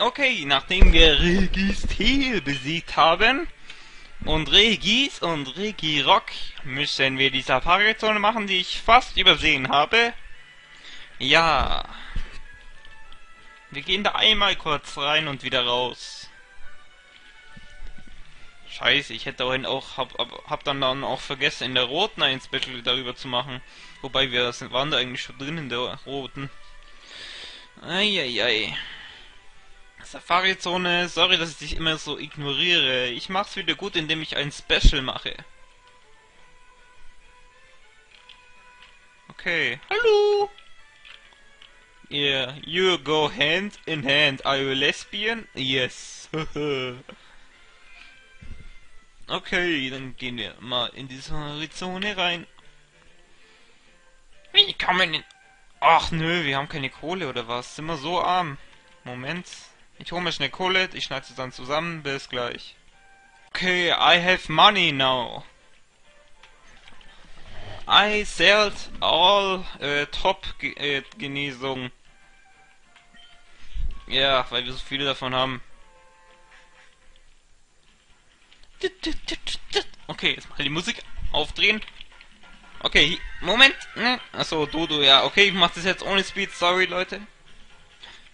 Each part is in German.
Okay, nachdem wir Regis Thiel besiegt haben und Regis und Regirock, müssen wir die Safari-Zone machen, die ich fast übersehen habe. Ja. Wir gehen da einmal kurz rein und wieder raus. Scheiße, ich hätte vorhin auch, hab, hab, dann, dann auch vergessen, in der roten ein Special darüber zu machen. Wobei wir das waren da eigentlich schon drin in der roten. Eieiei. Ei, ei. Safari-Zone, sorry, dass ich dich immer so ignoriere. Ich mach's wieder gut, indem ich ein Special mache. Okay. Hallo! Yeah, you go hand in hand. Are you lesbian? Yes. okay, dann gehen wir mal in die Safari-Zone rein. Wie kommen in... Ach nö, wir haben keine Kohle oder was? Sind wir so arm? Moment. Ich hole mir schnell Kohle, ich schneide sie dann zusammen, bis gleich. Okay, I have money now. I sold all äh, Top äh. Ja, weil wir so viele davon haben. Okay, jetzt mal die Musik aufdrehen. Okay, Moment. Achso, Dodo, ja. Okay, ich mach das jetzt ohne Speed. Sorry, Leute.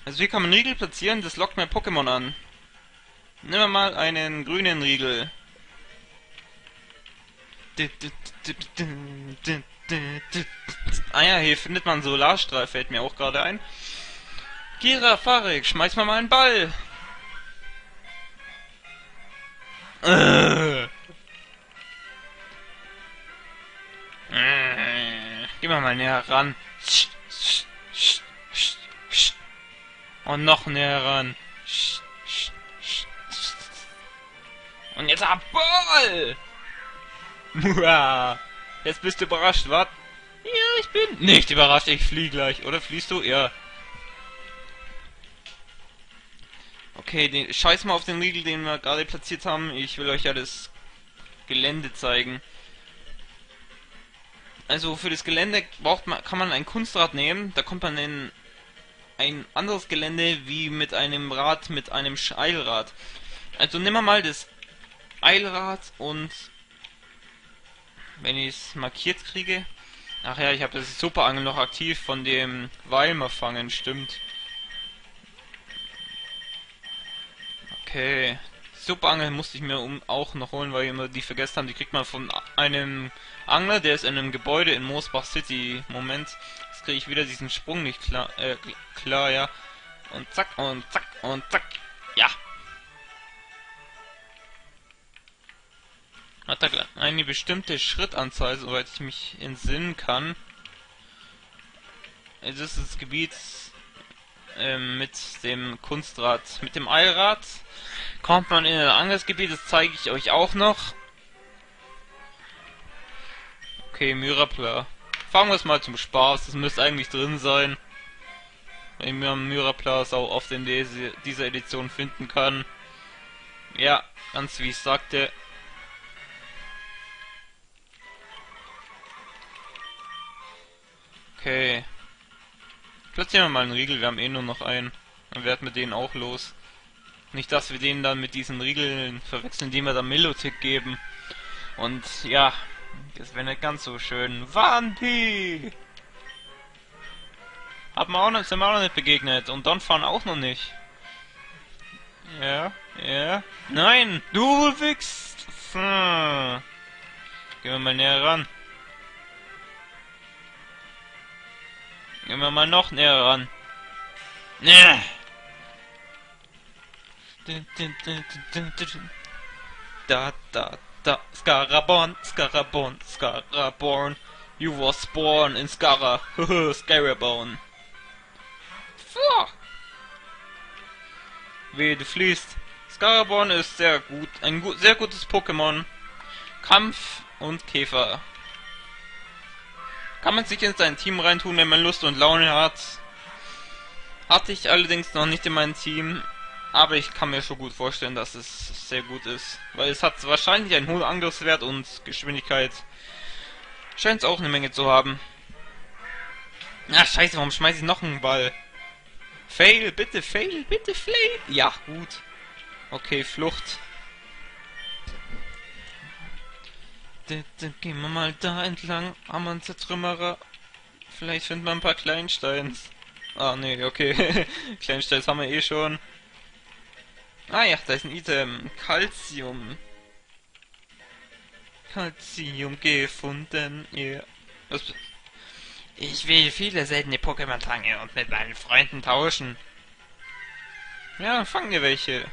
Also hier kann man Riegel platzieren, das lockt mehr Pokémon an. Nehmen wir mal einen grünen Riegel. Ah ja, hier findet man Solarstrahl, fällt mir auch gerade ein. Gira, Farik, schmeiß mal mal einen Ball. Äh. Äh. Geh mal mal näher ran. Und noch näher ran. Und jetzt ab Ball! Jetzt bist du überrascht, was? Ja, ich bin nicht überrascht, ich flieh gleich. Oder fliehst du? Ja. Okay, den, scheiß mal auf den Riegel, den wir gerade platziert haben. Ich will euch ja das Gelände zeigen. Also für das Gelände braucht man, kann man ein Kunstrad nehmen. Da kommt man in ein anderes Gelände wie mit einem Rad, mit einem Eilrad. Also nehmen wir mal das Eilrad und wenn ich es markiert kriege. Ach ja, ich habe das Superangel noch aktiv von dem Weimar fangen, stimmt. Okay. Superangel musste ich mir um auch noch holen, weil immer die vergessen haben. Die kriegt man von einem Angler, der ist in einem Gebäude in Moosbach City. Moment, jetzt kriege ich wieder diesen Sprung nicht klar, äh, klar, ja. Und zack, und zack, und zack. Ja. Hat er eine bestimmte Schrittanzahl, soweit ich mich entsinnen kann. Es ist das Gebiet ähm, mit dem Kunstrad, mit dem Eilrad. Kommt man in ein anderes das zeige ich euch auch noch. Okay, Myrapla. Fangen wir es mal zum Spaß, das müsste eigentlich drin sein. Wenn man Myraplas auch oft in diese, dieser Edition finden kann. Ja, ganz wie ich sagte. Okay. Platzieren wir mal einen Riegel, wir haben eh nur noch einen. Dann werden wir den auch los. Nicht, dass wir den dann mit diesen Riegeln verwechseln, die wir dann Melotic geben. Und ja, das wäre nicht ganz so schön. Wampi! Hat man auch noch, sind wir auch noch nicht begegnet. Und Donphan auch noch nicht. Ja, ja. Nein! Du wichst! Hm. Gehen wir mal näher ran. Gehen wir mal noch näher ran. Nee. Da, da, da. Scarabon, Scarabon, Scarabon. You was born in Scara. Scarabon. Fuh. Wie du fließt. Scarabon ist sehr gut. Ein gut, sehr gutes Pokémon. Kampf und Käfer. Kann man sich in sein Team reintun, wenn man Lust und Laune hat. Hatte ich allerdings noch nicht in meinem Team. Aber ich kann mir schon gut vorstellen, dass es sehr gut ist. Weil es hat wahrscheinlich einen hohen Angriffswert und Geschwindigkeit. Scheint es auch eine Menge zu haben. Ach scheiße, warum schmeiße ich noch einen Ball? Fail, bitte fail, bitte fail. Ja, gut. Okay, Flucht. Gehen wir mal da entlang. Einen Zertrümmerer. Vielleicht finden wir ein paar Kleinsteins. Ah, nee, okay. Kleinsteins haben wir eh schon. Ah ja, da ist ein Item. Calcium. Calcium gefunden. Yeah. Ich will viele seltene Pokémon fangen und mit meinen Freunden tauschen. Ja, fangen wir welche.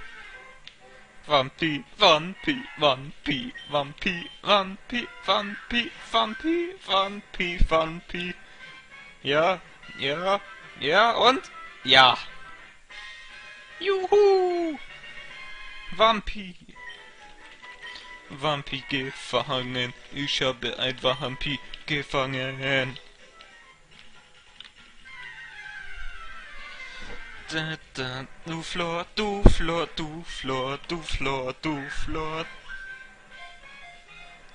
Vampi, Vampi, Vampi, Vampi, Vampi, Vampi, Vampi, Vampi, Vampi. Ja, ja, ja und? Ja. Juhu! Vampi. Vampi gefangen. Ich habe ein Vampi gefangen. Du Flor, du Flor, du Flor, du Flor, du Flor.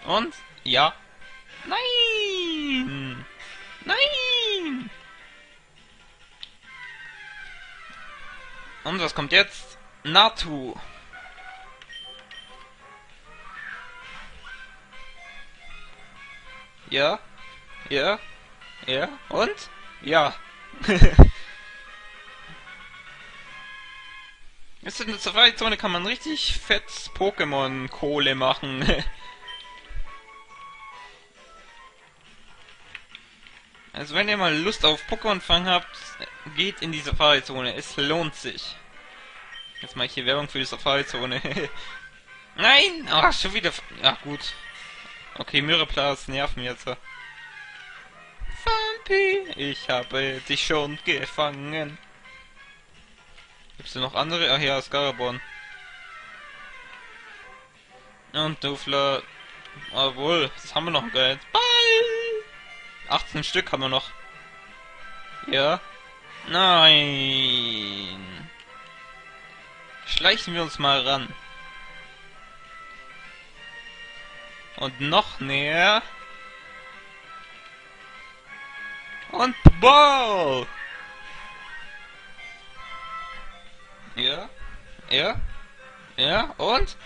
Und? Ja. Nein! Nein! Und was kommt jetzt? Natu. Ja? Ja? Ja? Und? Ja. Jetzt in der Safari-Zone kann man richtig fett Pokémon-Kohle machen. also wenn ihr mal Lust auf Pokémon-Fang habt, geht in die Safari-Zone. Es lohnt sich. Jetzt mache ich hier Werbung für die Safari-Zone. Nein! Ach, schon wieder... Ach, gut. Okay, Myraplas nerven jetzt. Vampi, ich habe dich schon gefangen. Gibt's denn noch andere? Ach ja, Scarabon. Und Dufler. Obwohl, das haben wir noch nicht. Ball! 18 Stück haben wir noch. Ja. Nein. Schleichen wir uns mal ran. Und noch näher. Und Ball! Ja. Ja. Ja. Und?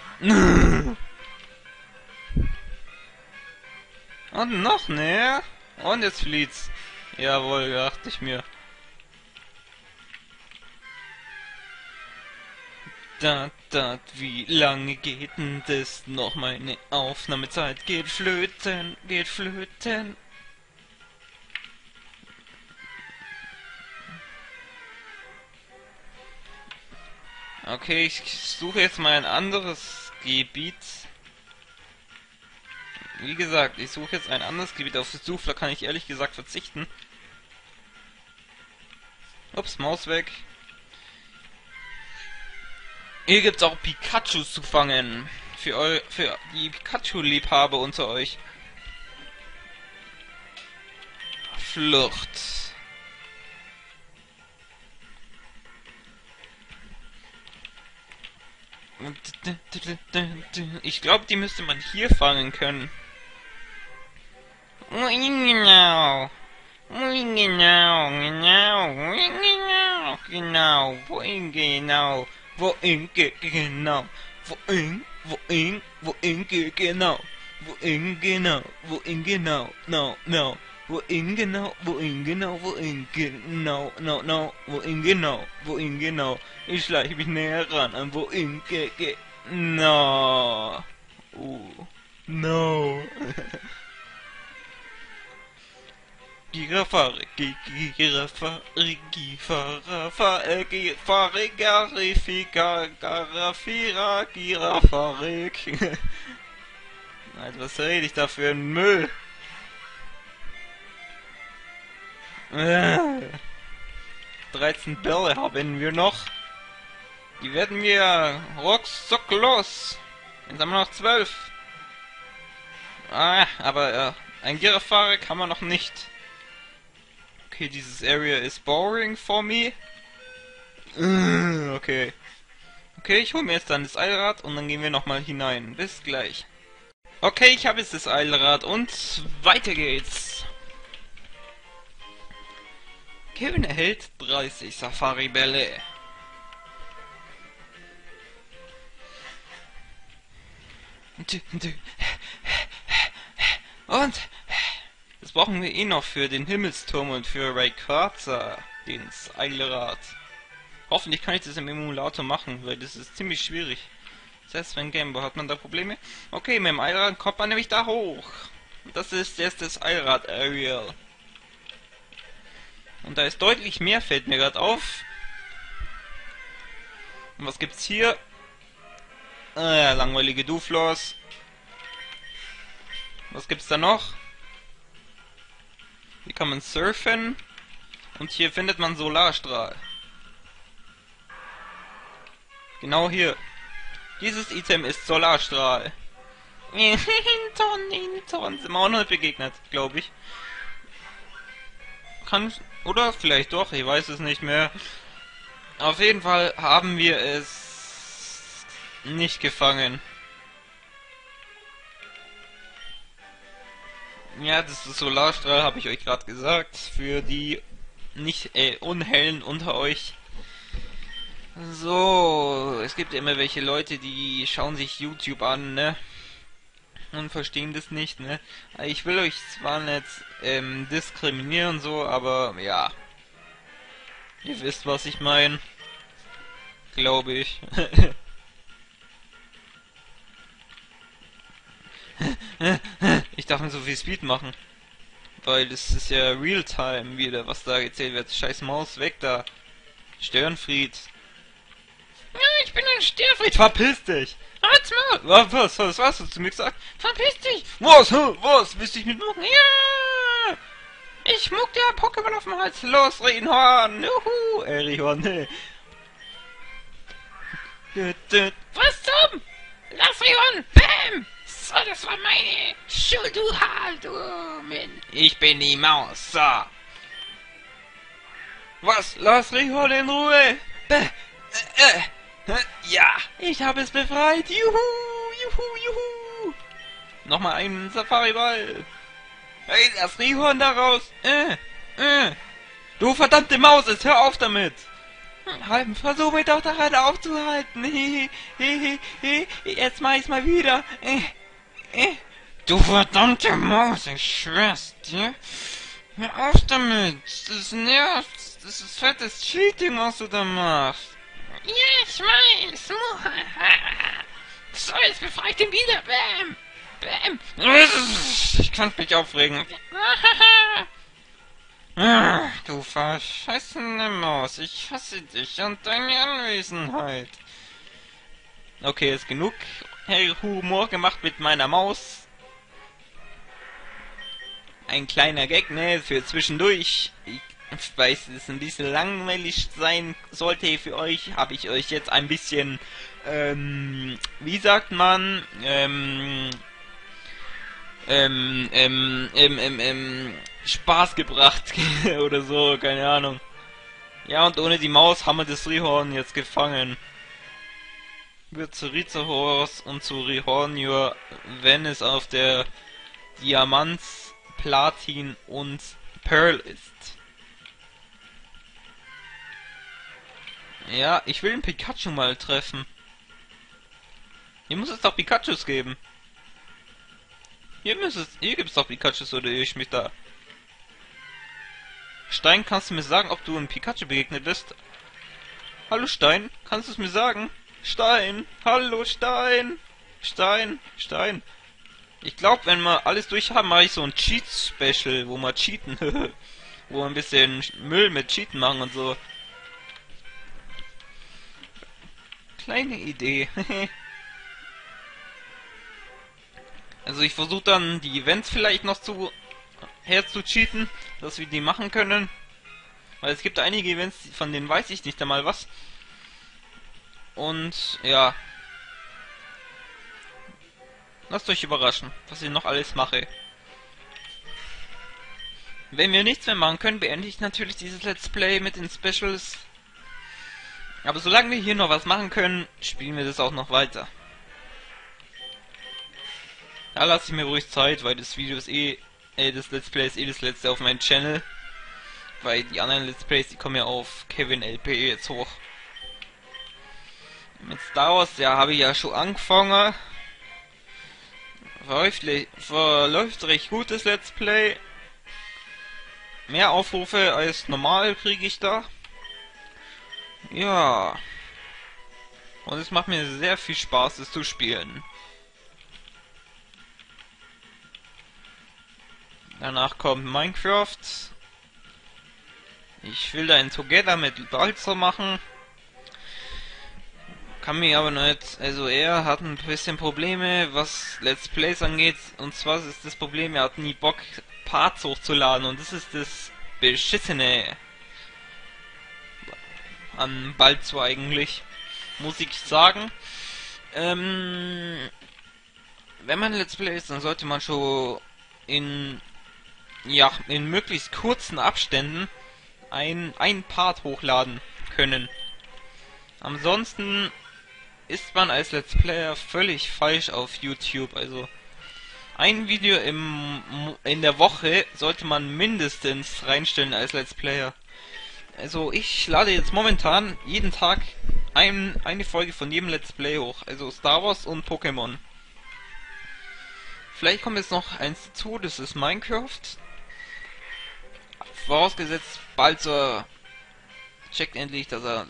Und noch näher. Und jetzt flieht's. Jawohl, dachte ich mir. Da, da, wie lange geht denn das noch? Meine Aufnahmezeit geht flöten, geht flöten. Okay, ich suche jetzt mal ein anderes Gebiet. Wie gesagt, ich suche jetzt ein anderes Gebiet. Auf das Suchler kann ich ehrlich gesagt verzichten. Ups, Maus weg. Hier gibt's auch Pikachu zu fangen. Für, eu für die Pikachu-Liebhaber unter euch. Flucht. Ich glaube, die müsste man hier fangen können. Genau. Genau, genau, genau, genau, wohin genau, wohin genau, wohin, wohin, wohin genau, wohin genau, wohin genau, no, no. Wohin genau, wohin genau, wohin genau, no, no, wohin genau, wohin genau. Ich schleiche mich näher ran an wohin ge, ge, no. Uh, no. Girafare, Girafare, Gifara, Fahre, Gifare, Garifika, Garafira, Girafare. Alter, was rede ich da für ein Müll? 13 Bälle haben wir noch. Die werden wir ruckzuck los. Jetzt haben wir noch 12. Ah, aber äh, ein Girafare kann man noch nicht. Okay, dieses Area is boring for me. Okay. Okay, ich hole mir jetzt dann das Eilrad und dann gehen wir nochmal hinein. Bis gleich. Okay, ich habe jetzt das Eilrad und weiter geht's. Kevin erhält 30 Safari-Bälle. Und das brauchen wir eh noch für den Himmelsturm und für Rayquaza, den Eilrad. Hoffentlich kann ich das im Emulator machen, weil das ist ziemlich schwierig. Selbst wenn Gameboy hat man da Probleme. Okay, mit dem Eilrad kommt man nämlich da hoch. Das ist jetzt das Eilrad Aerial. Und da ist deutlich mehr, fällt mir gerade auf. Und was gibt's hier? Ja, langweilige Duflos. Was gibt's da noch? Hier kann man surfen. Und hier findet man Solarstrahl. Genau hier. Dieses Item ist Solarstrahl. Inton, Inton. Sind wir auch noch begegnet, glaube ich. Kann, oder vielleicht doch, ich weiß es nicht mehr. Auf jeden Fall haben wir es nicht gefangen. Ja, das ist Solarstrahl, habe ich euch gerade gesagt. Für die nicht äh, unhellen unter euch. So, es gibt immer welche Leute, die schauen sich YouTube an, ne? Und verstehen das nicht, ne? Ich will euch zwar nicht ähm, diskriminieren so, aber ja. Ihr wisst, was ich meine. Glaube ich. ich darf nicht so viel Speed machen. Weil es ist ja Realtime wieder, was da gezählt wird. Scheiß Maus, weg da. Störenfried. Ich bin ein Störenfried. Verpiss dich. Halt's mal. Was, was, was, was hast du zu mir gesagt? Verpiss dich. Was, was, willst du dich mitmachen? Ja. Ich muck dir Pokémon auf dem Hals. Los, Reinhorn. Juhu. Äh, Reinhorn, nee. Was zum? Lass Reinhorn. Bam. So, das war meine Schuld, du Haldumen. Ich bin die Maus, so. Was? Lass Riho in Ruhe. Bäh. Äh, äh. Ja, ich habe es befreit. Juhu, juhu, juhu. Nochmal einen Safari-Ball. Hey, lass Rihorn da raus. Äh, äh. Du verdammte Maus, jetzt hör auf damit. Halben, versuch mich doch daran aufzuhalten. Jetzt mach ich's mal wieder. Äh. Äh, du verdammte Maus, ich schwör's dir. Hör auf damit, das nervt. Das ist fettes Cheating, was du da machst. Ja, ich weiß. So, jetzt befreie ich den wieder. Bam. Bam. Ich kann mich aufregen. Du verscheißene Maus, ich hasse dich und deine Anwesenheit. Okay, ist genug Humor gemacht mit meiner Maus. Ein kleiner Gag, ne, für zwischendurch. Ich weiß, es ein bisschen langweilig sein sollte für euch, habe ich euch jetzt ein bisschen, ähm, wie sagt man, ähm, ähm, ähm, ähm, ähm, ähm, Spaß gebracht oder so, keine Ahnung. Ja, und ohne die Maus haben wir das Rehorn jetzt gefangen wird zu Rizahorus und zu Rihornur, wenn es auf der Diamant, Platin und Pearl ist. Ja, ich will den Pikachu mal treffen. Hier muss es doch Pikachus geben. Hier, muss es, hier gibt es doch Pikachus oder ich mich da. Stein, kannst du mir sagen, ob du ein Pikachu begegnet bist? Hallo Stein, kannst du es mir sagen? Stein! Hallo Stein! Stein! Stein! Ich glaube, wenn wir alles durch haben, mache ich so ein Cheat-Special, wo wir cheaten. wo wir ein bisschen Müll mit Cheaten machen und so. Kleine Idee. also ich versuche dann die Events vielleicht noch zu herzucheaten, dass wir die machen können. Weil es gibt einige Events, von denen weiß ich nicht einmal was. Und ja. Lasst euch überraschen, was ich noch alles mache. Wenn wir nichts mehr machen können, beende ich natürlich dieses Let's Play mit den Specials. Aber solange wir hier noch was machen können, spielen wir das auch noch weiter. Da lasse ich mir ruhig Zeit, weil das Video ist eh, äh, das Let's Play ist eh das letzte auf meinem Channel. weil die anderen Let's Plays, die kommen ja auf Kevin LP jetzt hoch. Mit Star Wars, ja, habe ich ja schon angefangen. Verläuft, verläuft recht gutes Let's Play. Mehr Aufrufe als normal kriege ich da. Ja. Und es macht mir sehr viel Spaß, es zu spielen. Danach kommt Minecraft. Ich will da ein Together mit Balzer machen. Kann mir aber nicht, also er hat ein bisschen Probleme, was Let's Plays angeht. Und zwar ist das Problem, er hat nie Bock, Parts hochzuladen. Und das ist das Beschissene an Balzo eigentlich, muss ich sagen. Ähm, wenn man Let's Plays, dann sollte man schon in ja, in möglichst kurzen Abständen ein, ein Part hochladen können. Ansonsten ist man als Let's Player völlig falsch auf YouTube. Also ein Video im, in der Woche sollte man mindestens reinstellen als Let's Player. Also ich lade jetzt momentan jeden Tag ein, eine Folge von jedem Let's Play hoch. Also Star Wars und Pokémon. Vielleicht kommt jetzt noch eins dazu, das ist Minecraft. Vorausgesetzt, bald so checkt endlich, dass er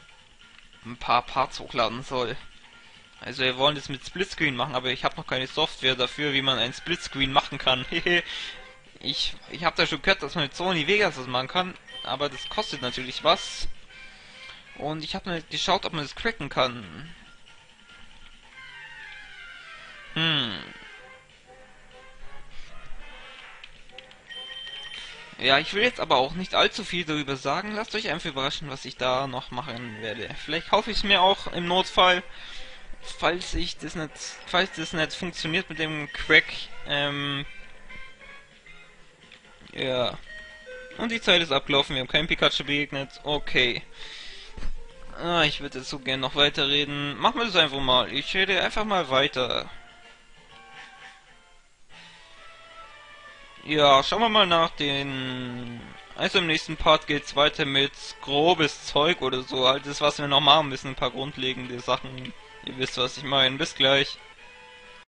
ein paar Parts hochladen soll. Also wir wollen das mit Splitscreen machen, aber ich habe noch keine Software dafür, wie man ein Splitscreen machen kann. ich ich habe da schon gehört, dass man mit Sony Vegas das machen kann, aber das kostet natürlich was. Und ich habe nicht geschaut, ob man das cracken kann. Hm. Ja, ich will jetzt aber auch nicht allzu viel darüber sagen. Lasst euch einfach überraschen, was ich da noch machen werde. Vielleicht kaufe ich es mir auch im Notfall, falls ich das nicht, falls das nicht funktioniert mit dem Crack. Ähm, ja. Und die Zeit ist abgelaufen, wir haben keinen Pikachu begegnet. Okay. Ah, ich würde jetzt so gern noch weiterreden. Machen wir das einfach mal. Ich rede einfach mal weiter. Ja, schauen wir mal nach den... Also im nächsten Part geht's weiter mit grobes Zeug oder so. Halt das, was wir noch machen müssen. Ein paar grundlegende Sachen. Ihr wisst, was ich meine. Bis gleich.